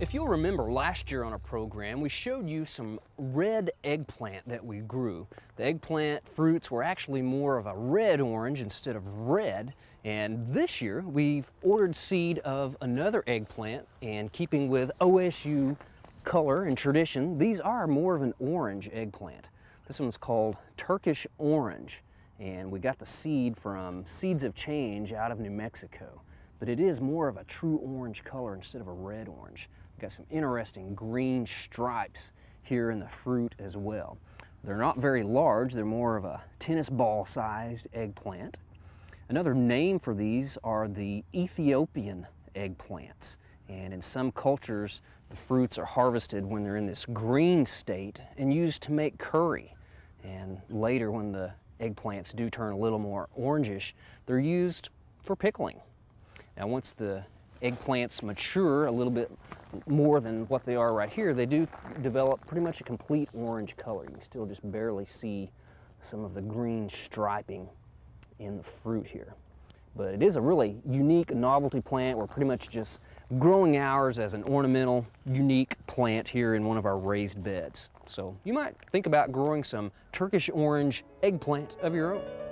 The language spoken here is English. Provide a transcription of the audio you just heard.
If you'll remember last year on our program, we showed you some red eggplant that we grew. The eggplant fruits were actually more of a red orange instead of red. And this year we've ordered seed of another eggplant and keeping with OSU color and tradition, these are more of an orange eggplant. This one's called Turkish Orange and we got the seed from Seeds of Change out of New Mexico. But it is more of a true orange color instead of a red orange. Got some interesting green stripes here in the fruit as well. They're not very large, they're more of a tennis ball sized eggplant. Another name for these are the Ethiopian eggplants. And in some cultures, the fruits are harvested when they're in this green state and used to make curry. And later, when the eggplants do turn a little more orangish, they're used for pickling. Now, once the eggplants mature a little bit more than what they are right here, they do develop pretty much a complete orange color. You can still just barely see some of the green striping in the fruit here. But it is a really unique novelty plant. We're pretty much just growing ours as an ornamental, unique plant here in one of our raised beds. So you might think about growing some Turkish orange eggplant of your own.